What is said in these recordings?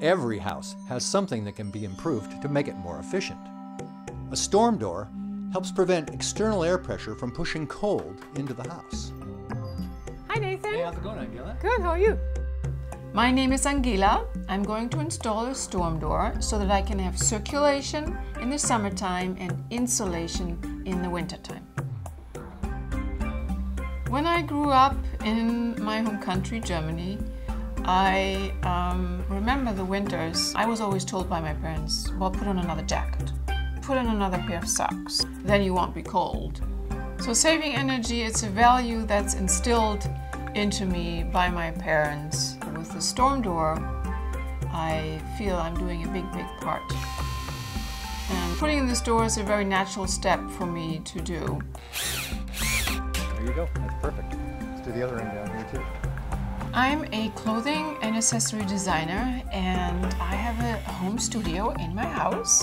Every house has something that can be improved to make it more efficient. A storm door helps prevent external air pressure from pushing cold into the house. Hi Nathan. Hey, how's it going, Angela? Good, how are you? My name is Angela. I'm going to install a storm door so that I can have circulation in the summertime and insulation in the wintertime. When I grew up in my home country, Germany, I um, remember the winters. I was always told by my parents, well, put on another jacket, put on another pair of socks, then you won't be cold. So saving energy, it's a value that's instilled into me by my parents. With the storm door, I feel I'm doing a big, big part. And putting in this door is a very natural step for me to do. There you go. That's perfect. Let's do the other end down here too. I'm a clothing and accessory designer and I have a home studio in my house.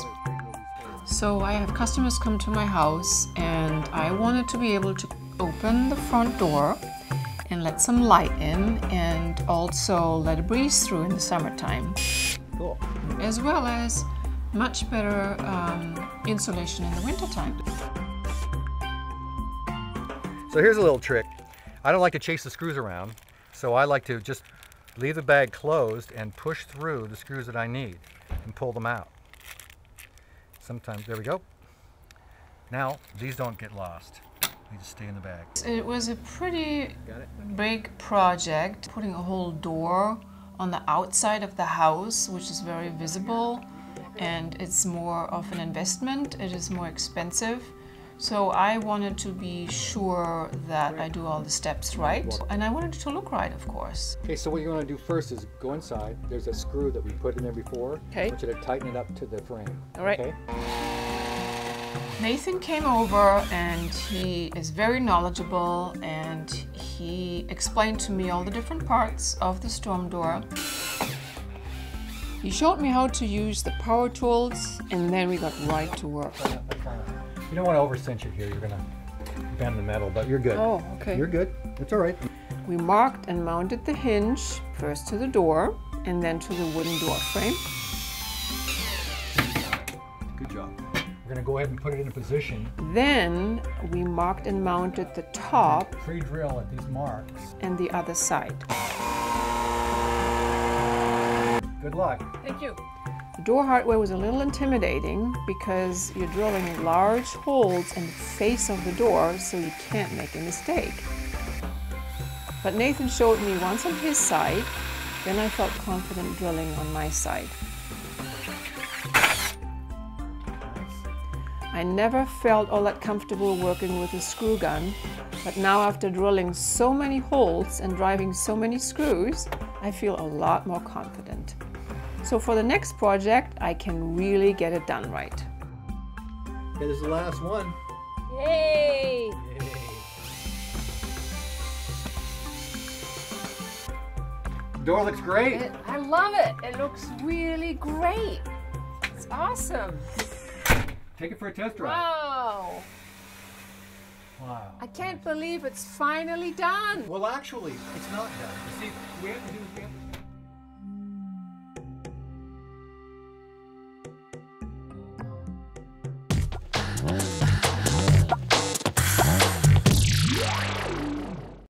So I have customers come to my house and I wanted to be able to open the front door and let some light in and also let a breeze through in the summertime. Cool. As well as much better um, insulation in the wintertime. So here's a little trick. I don't like to chase the screws around, so I like to just leave the bag closed and push through the screws that I need and pull them out. Sometimes, there we go. Now, these don't get lost. They just stay in the bag. It was a pretty big project, putting a whole door on the outside of the house, which is very visible, and it's more of an investment. It is more expensive. So I wanted to be sure that I do all the steps right, and I wanted it to look right, of course. Okay, so what you want to do first is go inside. There's a screw that we put in there before. Okay. I want you to tighten it up to the frame. All right. Okay? Nathan came over and he is very knowledgeable and he explained to me all the different parts of the storm door. He showed me how to use the power tools and then we got right to work. You don't want to over cinch it here. You're going to bend the metal, but you're good. Oh, okay. You're good. It's all right. We marked and mounted the hinge first to the door and then to the wooden door frame. Good job. We're going to go ahead and put it in a position. Then we marked and mounted the top Pre-drill at these marks. and the other side. Good luck. Thank you. The door hardware was a little intimidating because you're drilling large holes in the face of the door so you can't make a mistake. But Nathan showed me once on his side, then I felt confident drilling on my side. I never felt all that comfortable working with a screw gun, but now after drilling so many holes and driving so many screws, I feel a lot more confident. So for the next project, I can really get it done right. Okay, this is the last one. Yay! Door looks great. It, I love it. It looks really great. It's awesome. Take it for a test drive. Wow. Wow. I can't believe it's finally done. Well, actually, it's not done. You see, we have to do. We have to Mm-hmm.